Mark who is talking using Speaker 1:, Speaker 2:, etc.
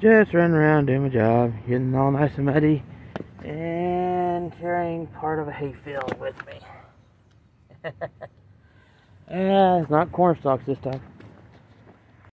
Speaker 1: Just running around doing my job, getting all nice and muddy, and carrying part of a hayfield with me. uh, it's not corn stalks this time.